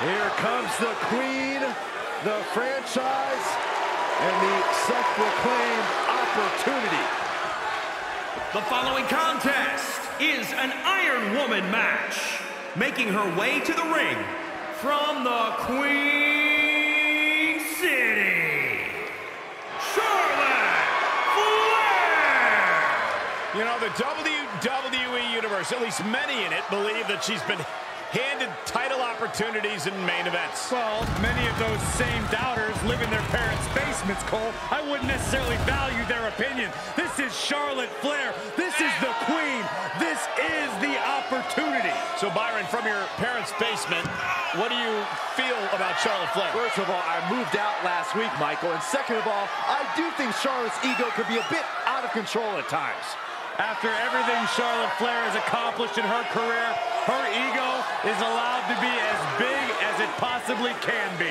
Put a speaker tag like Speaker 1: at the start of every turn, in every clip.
Speaker 1: Here comes the queen, the franchise, and the self-proclaimed opportunity.
Speaker 2: The following contest is an Iron Woman match. Making her way to the ring from the Queen City, Charlotte Flair!
Speaker 3: You know, the WWE Universe, at least many in it, believe that she's been handed title opportunities in main events.
Speaker 4: Well, many of those same doubters live in their parents' basements, Cole. I wouldn't necessarily value their opinion. This is Charlotte Flair. This is the queen. This is the opportunity.
Speaker 3: So, Byron, from your parents' basement, what do you feel about Charlotte Flair?
Speaker 1: First of all, I moved out last week, Michael. And second of all, I do think Charlotte's ego could be a bit out of control at times.
Speaker 4: After everything Charlotte Flair has accomplished in her career, her ego is allowed to be as big as it possibly can be.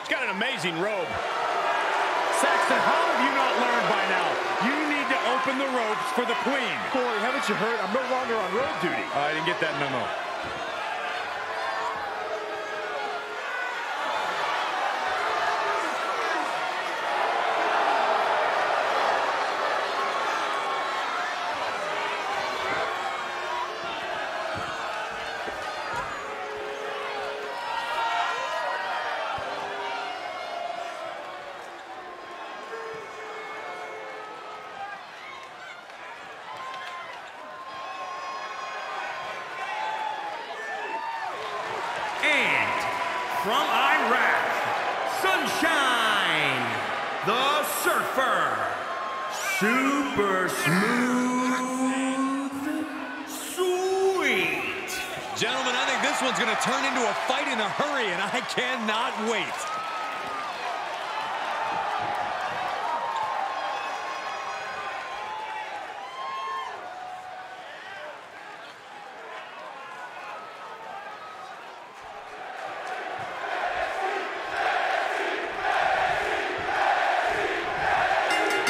Speaker 3: She's got an amazing robe.
Speaker 4: Saxton, how have you not learned by now? You need to open the ropes for the queen.
Speaker 1: Corey, haven't you heard? I'm no longer on road duty.
Speaker 4: Oh, I didn't get that memo.
Speaker 2: And from Iraq, Sunshine, the Surfer, Super Smooth, Sweet.
Speaker 5: Gentlemen, I think this one's going to turn into a fight in a hurry, and I cannot wait.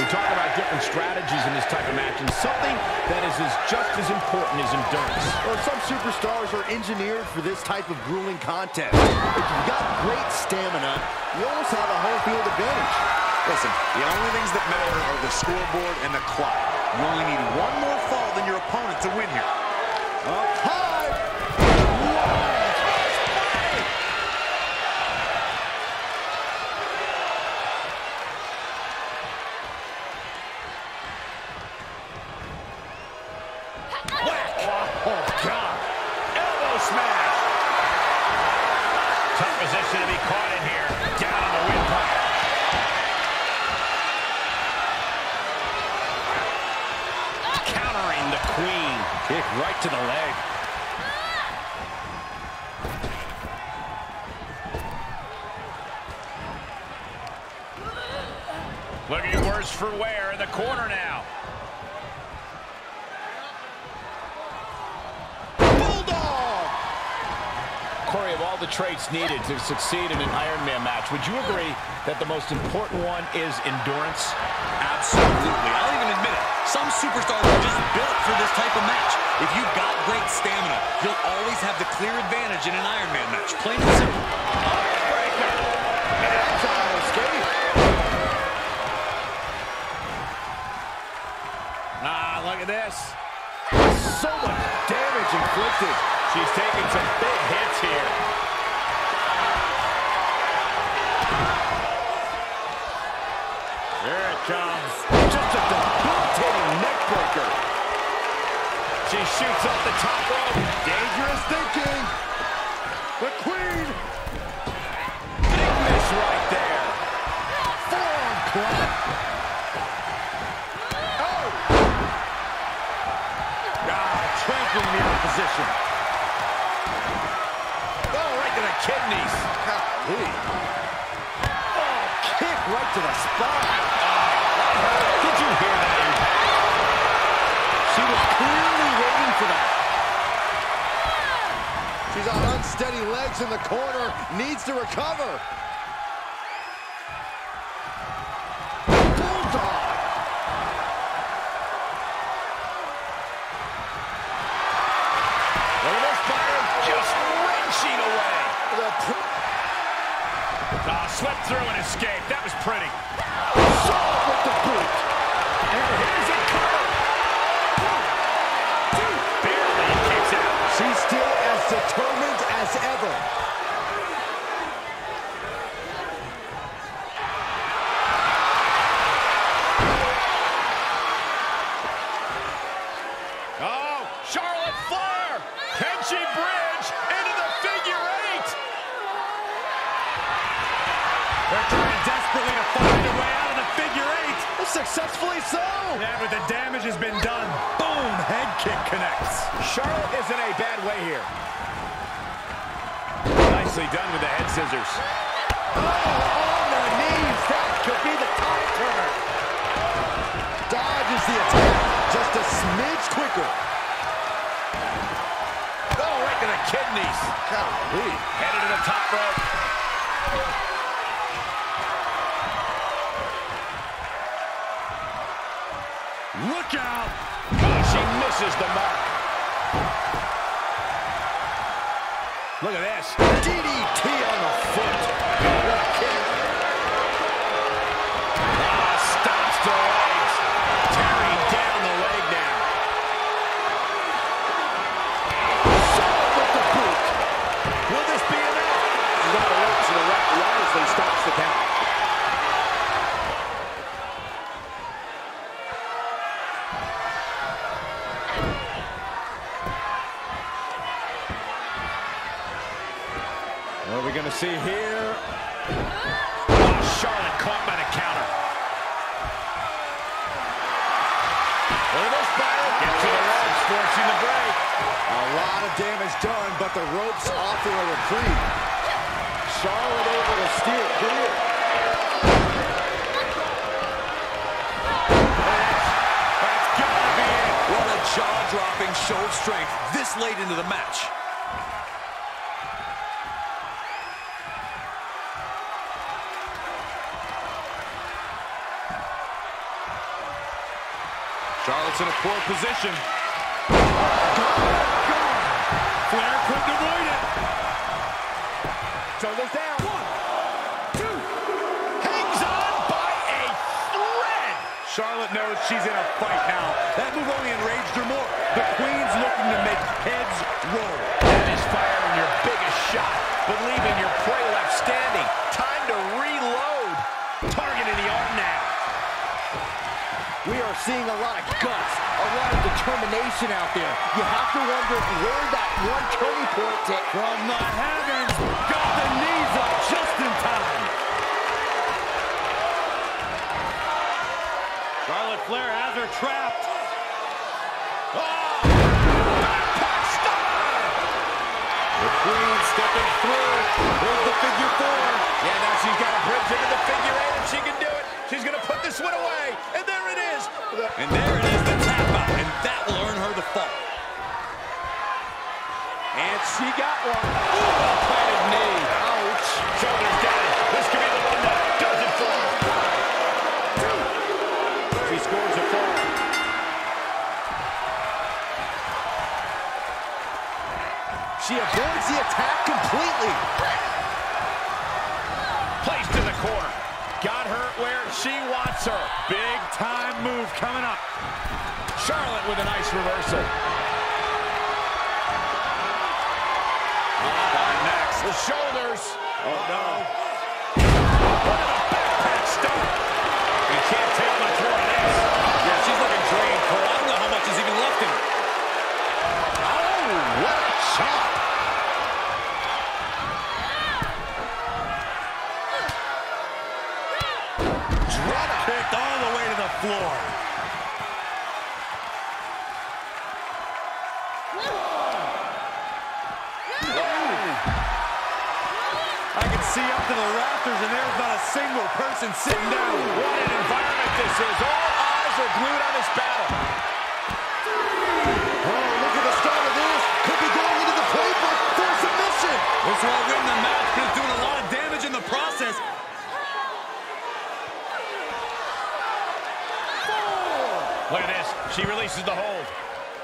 Speaker 3: We talk about different strategies in this type of match, and something that is as just as important as endurance.
Speaker 1: Well, some superstars are engineered for this type of grueling contest. If you've got great stamina, you almost have a home field advantage.
Speaker 6: Listen, the only things that matter are the scoreboard and the clock. You only need one more fall than your opponent to win here.
Speaker 1: Up high.
Speaker 3: Position to be caught in here. Down on the windpipe. Countering the queen. Kick right to the leg. Looking worse for wear in the corner now. Bulldog! Corey, of all the traits needed to succeed in an Iron Man match, would you agree that the most important one is endurance?
Speaker 5: Absolutely. I'll even admit it. Some superstars are just built for this type of match. If you've got great stamina, you'll always have the clear advantage in an Iron Man match. Plain and simple.
Speaker 3: Ah, look at this.
Speaker 1: So much damage inflicted.
Speaker 3: She's taking some big hits here. Here it comes.
Speaker 1: Just a debilitating neckbreaker.
Speaker 3: She shoots up the top rope.
Speaker 1: Dangerous thinking. The queen.
Speaker 3: Big miss right there.
Speaker 1: Forearm club. Oh.
Speaker 3: Ah, trampling the opposition. Oh, right to the kidneys.
Speaker 1: Golly. Oh, kick right to the spine. Legs in the corner, needs to recover. Bulldog. Just wrenching away.
Speaker 3: The oh, swept through and escaped. That was pretty.
Speaker 1: Solid with the boot.
Speaker 3: And here's a cover. Barely kicks out.
Speaker 1: She still as determined as ever.
Speaker 3: Oh, Charlotte Flair. Can she bridge into the figure eight? They're trying desperately to find a way out of the figure eight.
Speaker 1: Successfully so.
Speaker 3: Yeah, but the damage has been done. Boom, head kick connects. Charlotte is in a bad way here. Nicely done with the head scissors.
Speaker 1: Oh, on the knees. That could be the top turner. Dodges the attack just a smidge quicker.
Speaker 3: Oh, right to the kidneys.
Speaker 1: Golly.
Speaker 3: Headed to the top rope. Look out! Oh, she misses the mark. Look at this.
Speaker 1: DDT on the foot.
Speaker 3: See here? Oh, Charlotte caught by the counter. Look at this, Byron. Get to the ropes, forcing the break.
Speaker 1: A lot of damage done, but the ropes offer a reprieve. Charlotte able to steer clear.
Speaker 3: That's gotta be it.
Speaker 4: What a jaw-dropping show of strength this late into the match.
Speaker 3: Charlotte's in a poor position. Flair couldn't avoid it.
Speaker 1: Shoulders down. One, two.
Speaker 3: Hangs on by a thread. Charlotte knows she's in a fight now. That move only enraged her more. The Queen's looking to make heads roll. That is firing your biggest shot, but leaving your prey left standing. Time to reload.
Speaker 1: We are seeing a lot of guts, a lot of determination out there. You have to wonder where that one turning point to
Speaker 3: From the heavens, got the knees up just in time. Charlotte Flair has her trapped. Oh! Backpack! The Queen stepping through. Here's the figure four. Yeah, now she's got a bridge into the figure eight. If she can do it, this one away. And there it is.
Speaker 4: And there it is,
Speaker 3: Oh, no. What a backpack start. You can't take much more of this.
Speaker 4: Yeah, she's looking drained, Cole. I don't know how much is even left in her.
Speaker 1: Oh, what a chop.
Speaker 3: Drop kicked all the way to the floor. I can see up to the rafters, and there's not a single person sitting down. What an environment this is. All eyes are glued on this battle.
Speaker 1: Oh, look at the start of this. Could be going into the playbook for a submission.
Speaker 4: This will win the match, but it's doing a lot of damage in the process.
Speaker 3: Look at this. She releases the hold.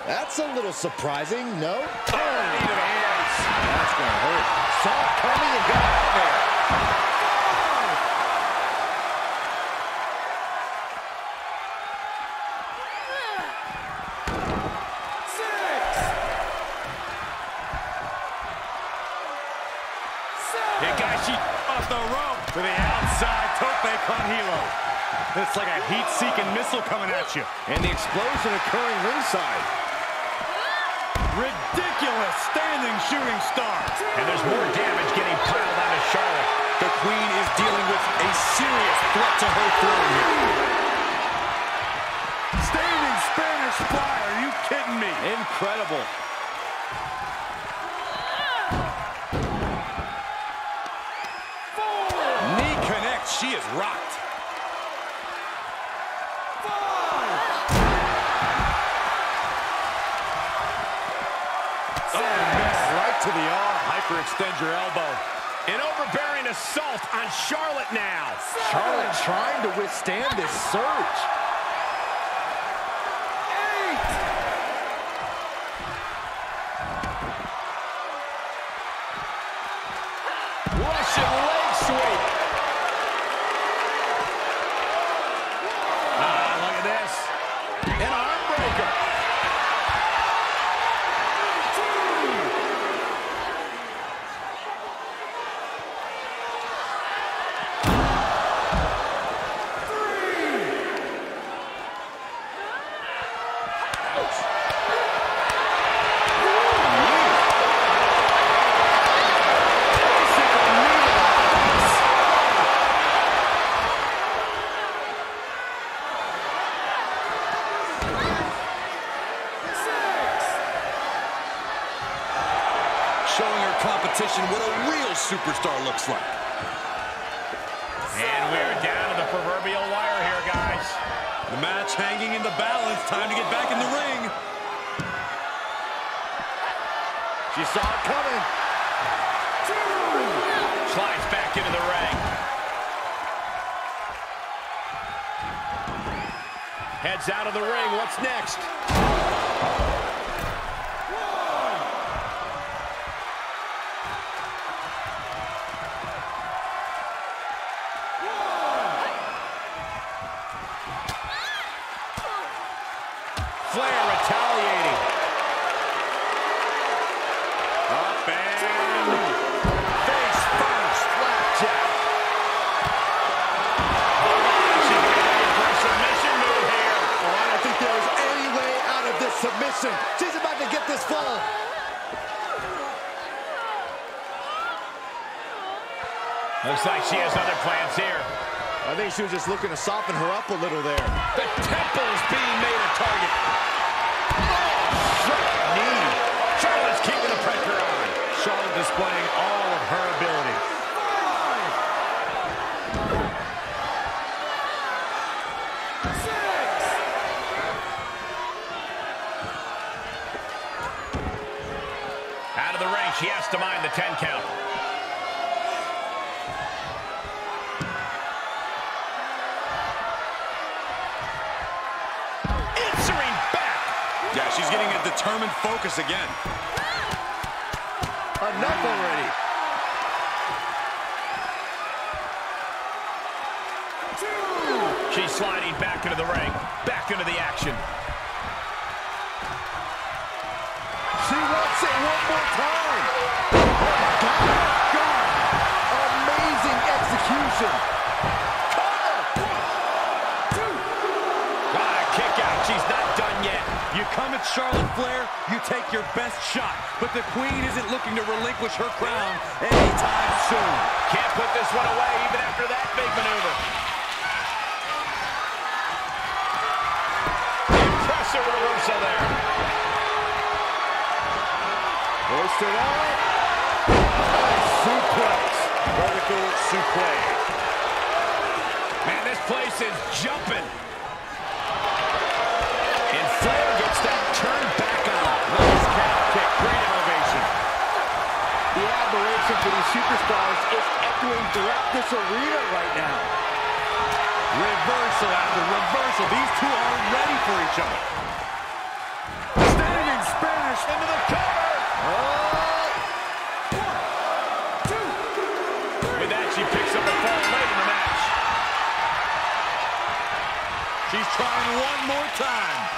Speaker 1: That's a little surprising, no?
Speaker 3: Oh, knee to the hands.
Speaker 1: That's going to hurt. Saw coming
Speaker 4: at you.
Speaker 1: And the explosion occurring ringside.
Speaker 4: Ridiculous standing shooting star.
Speaker 3: And there's more damage getting piled onto Charlotte.
Speaker 5: The Queen is dealing with a serious threat to her throne here.
Speaker 4: Standing Spanish fly. Are you kidding me?
Speaker 1: Incredible.
Speaker 5: She is rocked.
Speaker 4: To the arm.
Speaker 3: Hyperextend your elbow. An overbearing assault on Charlotte now.
Speaker 1: Charlotte trying to withstand this surge. She saw it coming.
Speaker 3: Slides back into the ring. Heads out of the ring. What's next? Flair retaliating. Up and face first. Flapjack. She's getting ready for a submission move here.
Speaker 1: Oh, I don't think there is any way out of this submission. She's about to get this fall.
Speaker 3: Looks like she has other plans here.
Speaker 1: I think she was just looking to soften her up a little there.
Speaker 3: The temple's being made a target. Straight knee. Charlotte's keeping the pressure on.
Speaker 4: Displaying all of her ability.
Speaker 3: Out of the ring, she has to mind the 10 count. Answering back.
Speaker 5: Yeah, she's getting a determined focus again.
Speaker 1: Enough already.
Speaker 3: She's sliding back into the ring, back into the action.
Speaker 1: She wants it one more time.
Speaker 4: Charlotte Flair, you take your best shot. But the Queen isn't looking to relinquish her crown anytime soon.
Speaker 3: Can't put this one away even after that big maneuver. Impressive reversal there.
Speaker 1: Hoisted. Nice suplex.
Speaker 4: Vertical suplex.
Speaker 3: Man, this place is jumping.
Speaker 1: Superstars is echoing throughout this arena right now.
Speaker 4: Reversal after reversal. These two are ready for each other. Standing Spanish into the cover. Oh.
Speaker 3: With that, she picks up a fall late in the match.
Speaker 4: She's trying one more time.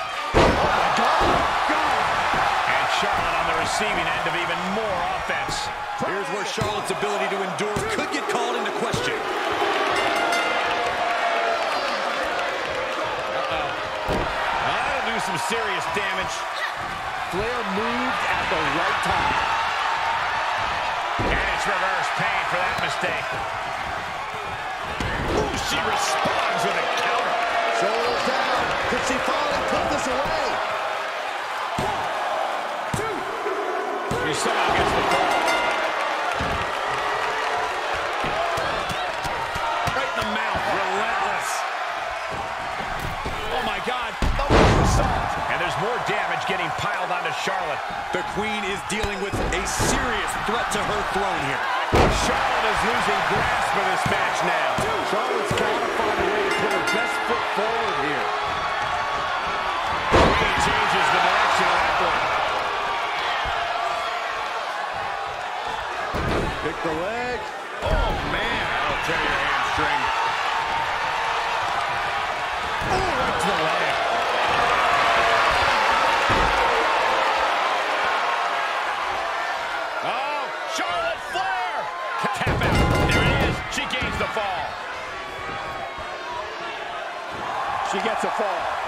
Speaker 3: Charlotte on the receiving end of even more offense.
Speaker 5: Here's where Charlotte's ability to endure could get called into question. Uh-oh.
Speaker 3: That'll do some serious damage.
Speaker 1: Flair moved at the right time.
Speaker 3: And it's reverse pain for that mistake. Ooh, she responds with a counter.
Speaker 1: Shoulders down. Could she finally put this away?
Speaker 3: Somehow gets the fall. Right in the mouth. Relentless. Oh, my God. The. And there's more damage getting piled onto Charlotte.
Speaker 5: The Queen is dealing with a serious threat to her throne here.
Speaker 3: Charlotte is losing grasp of this match now.
Speaker 1: Charlotte's to find a way to put her best foot forward here. Pick the leg.
Speaker 3: Oh, man. That'll tear your hamstring. Ooh, right to the leg. Oh, Charlotte Flair. Tap out. There it is. She gains the fall.
Speaker 1: She gets a fall.